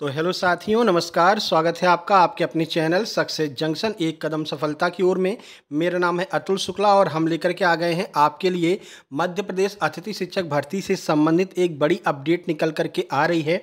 तो हेलो साथियों, नमस्कार। स्वागत है आपका आपके अपने चैनल सक्सेस जंक्शन एक कदम सफलता की ओर में। मेरा नाम है अतुल शुक्ला और हम लेकर के आ गए हैं आपके लिए मध्य प्रदेश अतिथि शिक्षक भर्ती से संबंधित एक बड़ी अपडेट निकल करके आ रही है।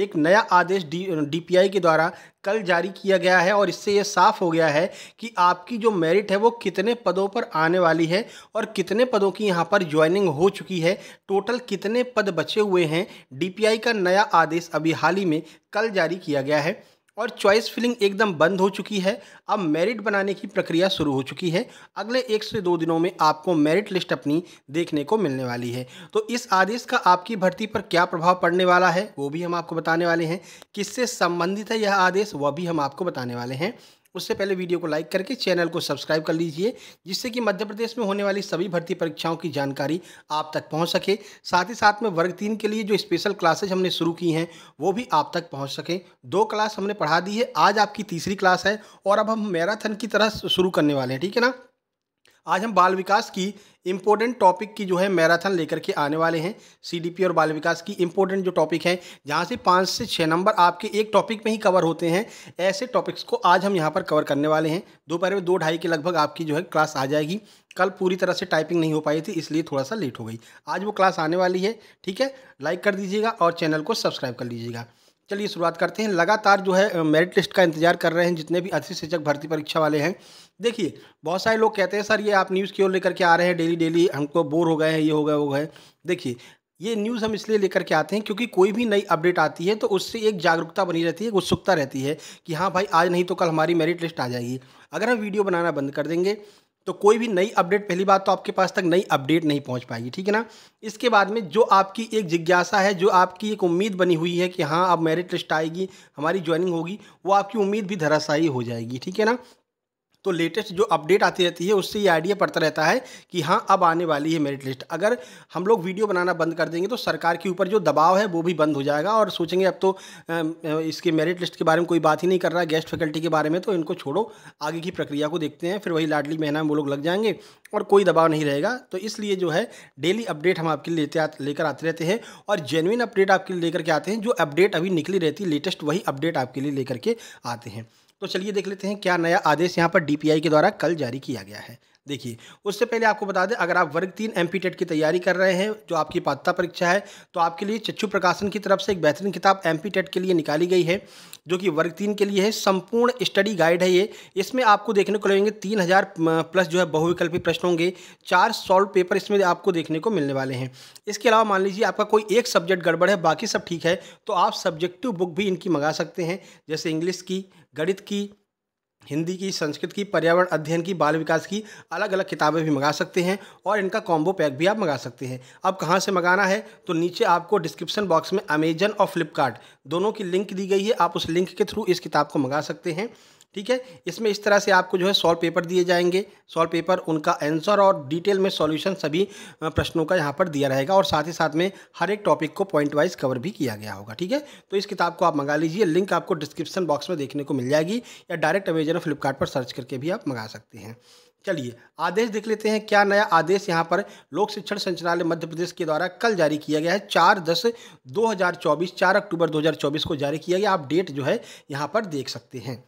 एक नया आदेश डी, डीपीआई के द्वारा कल जारी किया गया है और इससे यह साफ़ हो गया है कि आपकी जो मेरिट है वो कितने पदों पर आने वाली है और कितने पदों की यहाँ पर ज्वाइनिंग हो चुकी है टोटल कितने पद बचे हुए हैं, डीपीआई का नया आदेश अभी हाल ही में कल जारी किया गया है। और चॉइस फिलिंग एकदम बंद हो चुकी है। अब मेरिट बनाने की प्रक्रिया शुरू हो चुकी है। अगले एक से दो दिनों में आपको मेरिट लिस्ट अपनी देखने को मिलने वाली है। तो इस आदेश का आपकी भर्ती पर क्या प्रभाव पड़ने वाला है, वो भी हम आपको बताने वाले हैं। किससे संबंधित है यह आदेश, वह भी हम आपको बताने वाले हैं। उससे पहले वीडियो को लाइक करके चैनल को सब्सक्राइब कर लीजिए, जिससे कि मध्य प्रदेश में होने वाली सभी भर्ती परीक्षाओं की जानकारी आप तक पहुँच सके। साथ ही साथ में वर्ग तीन के लिए जो स्पेशल क्लासेज हमने शुरू की हैं, वो भी आप तक पहुँच सके। दो क्लास हमने पढ़ा दी है, आज आपकी तीसरी क्लास है और अब हम मैराथन की तरह शुरू करने वाले हैं, ठीक है ना? आज हम बाल विकास की इम्पोर्टेंट टॉपिक की जो है मैराथन लेकर के आने वाले हैं। सीडीपी और बाल विकास की इम्पोर्टेंट जो टॉपिक है, जहाँ से पाँच से छः नंबर आपके एक टॉपिक में ही कवर होते हैं। ऐसे टॉपिक्स को आज हम यहाँ पर कवर करने वाले हैं। दोपहर में दो ढाई के लगभग आपकी जो है क्लास आ जाएगी। कल पूरी तरह से टाइपिंग नहीं हो पाई थी, इसलिए थोड़ा सा लेट हो गई। आज वो क्लास आने वाली है, ठीक है? लाइक कर दीजिएगा और चैनल को सब्सक्राइब कर लीजिएगा चलिए शुरुआत करते हैं। लगातार जो है मेरिट लिस्ट का इंतज़ार कर रहे हैं, जितने भी अतिथि शिक्षक भर्ती परीक्षा वाले हैं। देखिए, बहुत सारे लोग कहते हैं, सर, ये आप न्यूज़ की ओर लेकर के आ रहे हैं डेली डेली हमको बोर हो गए हैं, ये हो गए, वो गए देखिए, ये न्यूज़ हम इसलिए लेकर के आते हैं क्योंकि कोई भी नई अपडेट आती है तो उससे एक जागरूकता बनी रहती है उत्सुकता रहती है कि हाँ भाई, आज नहीं तो कल हमारी मेरिट लिस्ट आ जाएगी। अगर हम वीडियो बनाना बंद कर देंगे तो कोई भी नई अपडेट, पहली बात तो आपके पास तक नई अपडेट नहीं पहुँच पाएगी, ठीक है ना? इसके बाद में जो आपकी एक जिज्ञासा है, जो आपकी एक उम्मीद बनी हुई है कि हाँ अब मेरिट लिस्ट आएगी, हमारी ज्वाइनिंग होगी, वो आपकी उम्मीद भी धराशायी हो जाएगी, ठीक है ना? तो लेटेस्ट जो अपडेट आती रहती है, उससे ये आइडिया पड़ता रहता है कि हाँ अब आने वाली है मेरिट लिस्ट अगर हम लोग वीडियो बनाना बंद कर देंगे तो सरकार के ऊपर जो दबाव है, वो भी बंद हो जाएगा। और सोचेंगे, अब तो इसके मेरिट लिस्ट के बारे में कोई बात ही नहीं कर रहा गेस्ट फैकल्टी के बारे में तो इनको छोड़ो। आगे की प्रक्रिया को देखते हैं, फिर वही लाडली महीना में वो लोग लग जाएँगे और कोई दबाव नहीं रहेगा। तो इसलिए जो है डेली अपडेट हम आपके लिए लेते लेकर आते रहते हैं। और जेनुइन अपडेट आपके लिए लेकर के आते हैं, जो अपडेट अभी निकली रहती है लेटेस्ट वही अपडेट आपके लिए लेकर के आते हैं। तो चलिए देख लेते हैं क्या नया आदेश यहाँ पर डीपीआई के द्वारा कल जारी किया गया है। देखिए, उससे पहले आपको बता दें, अगर आप वर्ग तीन एम की तैयारी कर रहे हैं, जो आपकी पात्रता परीक्षा है तो आपके लिए चच्चू प्रकाशन की तरफ़ से एक बेहतरीन किताब टेट के लिए निकाली गई है, जो कि वर्ग तीन के लिए है, संपूर्ण स्टडी गाइड है ये। इसमें आपको देखने को लगेंगे, तीन हज़ार प्लस जो है बहुविकल्पी प्रश्न होंगे, चार सॉल्व पेपर इसमें आपको देखने को मिलने वाले हैं। इसके अलावा मान लीजिए, आपका कोई एक सब्जेक्ट गड़बड़ है, बाकी सब ठीक है तो आप सब्जेक्टिव बुक भी इनकी मंगा सकते हैं, जैसे इंग्लिश की गणित की, हिंदी की, संस्कृत की, पर्यावरण अध्ययन की, बाल विकास की अलग अलग किताबें भी मंगा सकते हैं और इनका कॉम्बो पैक भी आप मंगा सकते हैं। अब कहाँ से मंगाना है? तो नीचे आपको डिस्क्रिप्शन बॉक्स में अमेजन और फ्लिपकार्ट दोनों की लिंक दी गई है। आप उस लिंक के थ्रू इस किताब को मंगा सकते हैं। ठीक है? इसमें इस तरह से आपको जो है सॉल्व पेपर दिए जाएँगे। सॉल्व पेपर, उनका आंसर और डिटेल में सॉल्यूशन सभी प्रश्नों का यहाँ पर दिया रहेगा और साथ ही साथ में हर एक टॉपिक को पॉइंट वाइज कवर भी किया गया होगा, ठीक है? तो इस किताब को आप मंगा लीजिए। लिंक आपको डिस्क्रिप्शन बॉक्स में देखने को मिल जाएगी या डायरेक्ट अमेजन और फ्लिपकार्ट पर सर्च करके भी आप मंगा सकते हैं। चलिए, आदेश देख लेते हैं क्या नया आदेश यहाँ पर लोक शिक्षण संचालय मध्य प्रदेश के द्वारा कल जारी किया गया है। चार दस दो हज़ार चौबीस, चार अक्टूबर दो हज़ार चौबीस को जारी किया गया। आप डेट जो है यहाँ पर देख सकते हैं।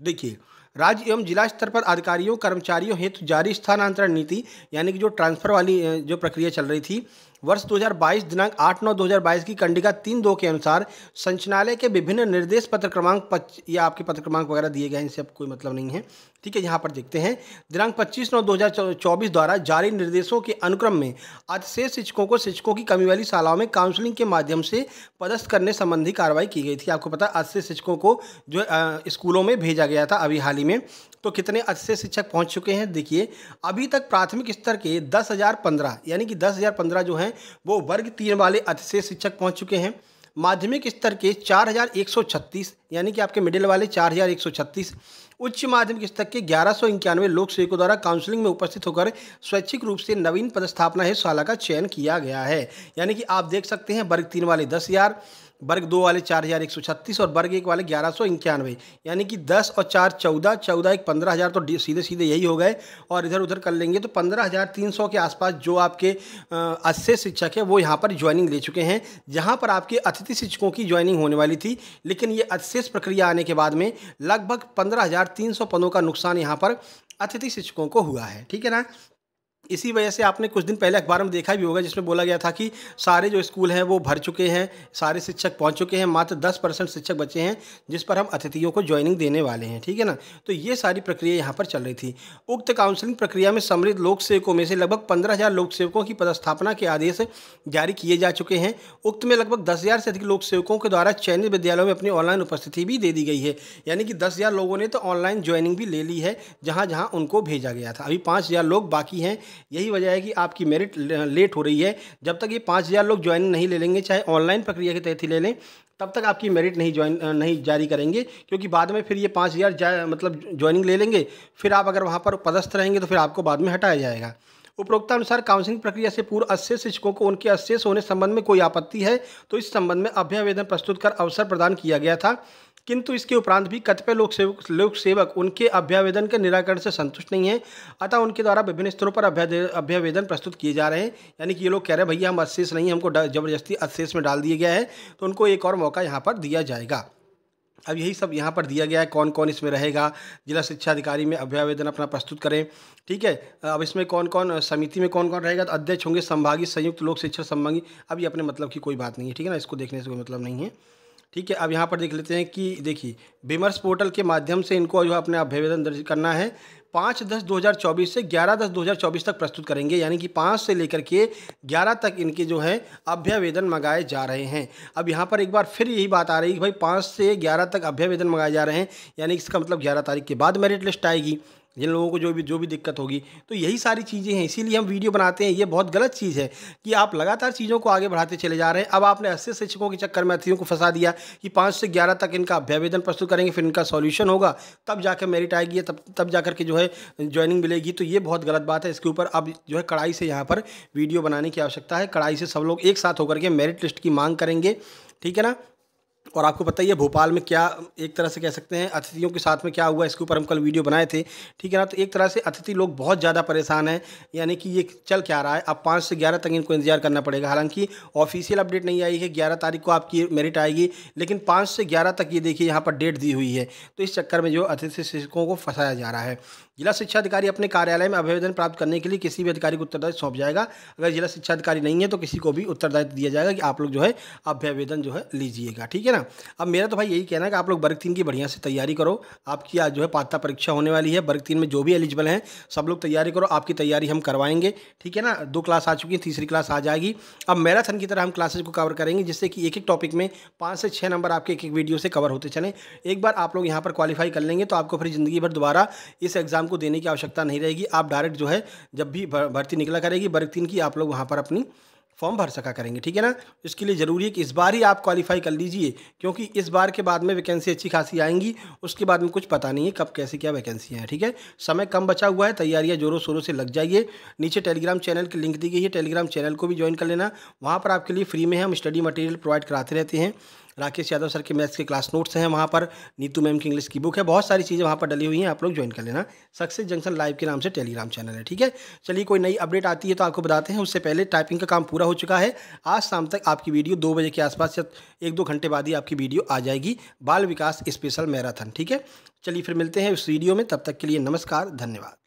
देखिए, राज्य एवं जिला स्तर पर अधिकारियों, कर्मचारियों हेतु जारी स्थानांतरण नीति, यानी कि जो ट्रांसफ़र वाली जो प्रक्रिया चल रही थी वर्ष 2022 दिनांक 8 नौ 2022 की कंडिका तीन दो के अनुसार संचालय के विभिन्न निर्देश पत्र क्रमांक पच या आपके पत्र क्रमांक वगैरह दिए गए हैं, इनसे अब कोई मतलब नहीं है। ठीक है, यहाँ पर देखते हैं। दिनांक 25 नौ 2024 द्वारा जारी निर्देशों के अनुक्रम में अतिशेष शिक्षकों को शिक्षकों की कमी वाली शालाओं में काउंसलिंग के माध्यम से पदस्थ करने संबंधी कार्रवाई की गई थी। आपको पता अतिशेष शिक्षकों को जो स्कूलों में भेजा गया था अभी हाल ही में। तो कितने अच्छे शिक्षक पहुँच चुके हैं, देखिए, अभी तक प्राथमिक स्तर के दस हज़ार पंद्रह, यानी कि दस हज़ार पंद्रह जो हैं वो वर्ग तीन वाले अतिशेष शिक्षक पहुँच चुके हैं। माध्यमिक स्तर के चार हज़ार एक सौ छत्तीस, यानी कि आपके मिडिल वाले चार हज़ार एक सौ छत्तीस, उच्च माध्यमिक स्तर के ग्यारह सौ इक्यानवे लोक सेवकों द्वारा काउंसलिंग में उपस्थित होकर स्वैच्छिक रूप से नवीन पदस्थापना हेतु शाला का चयन किया गया है। यानी कि आप देख सकते हैं, वर्ग तीन वाले दस हज़ार वर्ग दो वाले चार हज़ार एक सौ छत्तीस और वर्ग एक वाले ग्यारह सौ इक्यानवे। यानी कि दस और चार चौदह चौदह एक पंद्रह हज़ार तो सीधे सीधे यही हो गए। और इधर उधर कर लेंगे तो पंद्रह हज़ार तीन सौ के आसपास जो आपके अस्से शिक्षक है, वो यहाँ पर ज्वाइनिंग ले चुके हैं। जहाँ पर आपके अतिथि शिक्षकों की ज्वाइनिंग होने वाली थी, लेकिन ये अशेष प्रक्रिया आने के बाद में लगभग पंद्रह हज़ार तीन सौ पदों का नुकसान यहाँ पर अतिथि शिक्षकों को हुआ है। ठीक है ना? इसी वजह से आपने कुछ दिन पहले अखबार में देखा भी होगा, जिसमें बोला गया था कि सारे जो स्कूल हैं, वो भर चुके हैं, सारे शिक्षक पहुँच चुके हैं, मात्र 10 परसेंट शिक्षक बचे हैं, जिस पर हम अतिथियों को ज्वाइनिंग देने वाले हैं, ठीक है ना? तो ये सारी प्रक्रिया यहाँ पर चल रही थी। उक्त काउंसलिंग प्रक्रिया में सम्मिलित लोक सेवकों में से लगभग पंद्रह लोक सेवकों की पदस्थापना के आदेश जारी किए जा चुके हैं। उक्त में लगभग दस से अधिक लोक सेवकों के द्वारा चयनित विद्यालयों में अपनी ऑनलाइन उपस्थिति भी दे दी गई है। यानी कि दस लोगों ने तो ऑनलाइन ज्वाइनिंग भी ले ली है जहाँ जहाँ उनको भेजा गया था। अभी पाँच हज़ार लोग बाकी हैं यही वजह है कि आपकी मेरिट लेट हो रही है। जब तक ये पाँच हज़ार लोग ज्वाइनिंग नहीं ले लेंगे, चाहे ऑनलाइन प्रक्रिया के तहत ही ले लें, तब तक आपकी मेरिट नहीं ज्वाइन नहीं जारी करेंगे। क्योंकि बाद में फिर ये पाँच हज़ार मतलब ज्वाइनिंग ले लेंगे, फिर आप अगर वहाँ पर पदस्थ रहेंगे तो फिर आपको बाद में हटाया जाएगा। उपरोक्त अनुसार काउंसलिंग प्रक्रिया से पूर्व अस्से शिक्षकों को उनके अशेष होने संबंध में कोई आपत्ति है तो इस संबंध में अभ्यावेदन प्रस्तुत कर अवसर प्रदान किया गया था। किंतु इसके उपरांत भी कतिपय लोक सेवक लोक सेवक उनके अभ्यावेदन के निराकरण से संतुष्ट नहीं है, अतः उनके द्वारा विभिन्न स्तरों पर अभ्यावेदन प्रस्तुत किए जा रहे हैं। यानी कि ये लोग कह रहे हैं, भैया, हम अशेष नहीं हमको ज़बरदस्ती अशेष में डाल दिया गया है तो उनको एक और मौका यहाँ पर दिया जाएगा। अब यही सब यहाँ पर दिया गया है कौन कौन इसमें रहेगा, जिला शिक्षा अधिकारी में अभ्यावेदन अपना प्रस्तुत करें, ठीक है? अब इसमें कौन कौन समिति में कौन कौन रहेगा? तो अध्यक्ष होंगे संभागी संयुक्त लोक शिक्षा संभागी अब ये अपने मतलब की कोई बात नहीं है, ठीक है ना? इसको देखने से कोई मतलब नहीं है। ठीक है, अब यहाँ पर देख लेते हैं कि देखिए, विमर्श पोर्टल के माध्यम से इनको जो अपने अभ्यावेदन दर्ज करना है। पाँच दस दो हज़ार चौबीस से ग्यारह दस दो हज़ार चौबीस तक प्रस्तुत करेंगे, यानी कि पाँच से लेकर के ग्यारह तक इनके जो है अभ्यावेदन मंगाए जा रहे हैं। अब यहाँ पर एक बार फिर यही बात आ रही है कि भाई पाँच से ग्यारह तक अभ्यावेदन मंगाए जा रहे हैं, यानी इसका मतलब ग्यारह तारीख के बाद मेरिट लिस्ट आएगी। जिन लोगों को जो भी जो भी दिक्कत होगी। तो यही सारी चीज़ें हैं, इसीलिए हम वीडियो बनाते हैं। ये बहुत गलत चीज़ है कि आप लगातार चीज़ों को आगे बढ़ाते चले जा रहे हैं। अब आपने अस्सी शिक्षकों के चक्कर में अतिथियों को फंसा दिया कि पाँच से ग्यारह तक इनका अभ्यावेदन प्रस्तुत करेंगे, फिर इनका सॉल्यूशन होगा। तब जाकर मेरिट आएगी तब तब जाकर के जो है, ज्वाइनिंग मिलेगी। तो ये बहुत गलत बात है। इसके ऊपर अब जो है, कड़ाई से यहाँ पर वीडियो बनाने की आवश्यकता है। कड़ाई से सब लोग एक साथ होकर के मेरिट लिस्ट की मांग करेंगे। ठीक है ना? और आपको पता ही है, भोपाल में क्या, एक तरह से कह सकते हैं, अतिथियों के साथ में क्या हुआ, इसके ऊपर हम कल वीडियो बनाए थे। ठीक है ना? तो एक तरह से अतिथि लोग बहुत ज़्यादा परेशान हैं, यानी कि ये चल क्या रहा है? अब पाँच से ग्यारह तक इनको इंतज़ार करना पड़ेगा। हालाँकि ऑफिशियल अपडेट नहीं आई है, ग्यारह तारीख को आपकी मेरिट आएगी, लेकिन पाँच से ग्यारह तक ये देखिए, यहाँ पर डेट दी हुई है। तो इस चक्कर में जो अतिथि शिक्षकों को फंसाया जा रहा है। जिला शिक्षा अधिकारी अपने कार्यालय में आवेदन प्राप्त करने के लिए किसी भी अधिकारी को उत्तरदायित्व सौंप जाएगा। अगर जिला शिक्षा अधिकारी नहीं है तो किसी को भी उत्तरदायित्व दिया जाएगा कि आप लोग जो है अभ्यावेदन जो है लीजिएगा, ठीक है ना? अब मेरा तो भाई यही कहना है कि आप लोग वर्ग तीन की बढ़िया से तैयारी करो। आपकी आज जो है पात्रता परीक्षा होने वाली है। वर्ग तीन में जो भी एलिजिबल हैं, सब लोग तैयारी करो। आपकी तैयारी हम करवाएँगे, ठीक है ना? दो क्लास आ चुकी है, तीसरी क्लास आ जाएगी। अब मैराथन की तरह हम क्लासेज को कवर करेंगे, जिससे कि एक एक टॉपिक में पाँच से छः नंबर आपके एक एक वीडियो से कवर होते चले। एक बार आप लोग यहाँ पर क्वालिफाई कर लेंगे तो आपको फिर ज़िंदगी भर दोबारा इस एग्ज़ाम को देने की आवश्यकता नहीं रहेगी। आप डायरेक्ट जो है, जब भी भर्ती निकला करेगी वर्ग तीन की आप लोग वहाँ पर अपनी फॉर्म भर सका करेंगे, ठीक है ना? इसके लिए ज़रूरी है कि इस बार ही आप क्वालिफाई कर लीजिए, क्योंकि इस बार के बाद में वैकेंसी अच्छी खासी आएँगी, उसके बाद में कुछ पता नहीं है कब कैसे क्या वैकेंसी है, ठीक है? समय कम बचा हुआ है, तैयारियाँ जोरों शोरों से लग जाइए। नीचे टेलीग्राम चैनल की लिंक दी गई है, टेलीग्राम चैनल को भी ज्वाइन कर लेना। वहाँ पर आपके लिए फ्री में हम स्टडी मटेरियल प्रोवाइड कराते रहते हैं। राकेश यादव सर के मैथ्स के क्लास नोट्स हैं वहाँ पर। नीतू मैम की इंग्लिश की बुक है। बहुत सारी चीज़ें वहाँ पर डली हुई हैं। आप लोग ज्वाइन कर लेना। सक्सेस जंक्शन लाइव के नाम से टेलीग्राम चैनल है, ठीक है? चलिए, कोई नई अपडेट आती है तो आपको बताते हैं। उससे पहले टाइपिंग का काम पूरा हो चुका है। आज शाम तक आपकी वीडियो दो बजे के आसपास या एक दो घंटे बाद ही आपकी वीडियो आ जाएगी। बाल विकास स्पेशल मैराथन ठीक है? चलिए, फिर मिलते हैं उस वीडियो में। तब तक के लिए नमस्कार, धन्यवाद।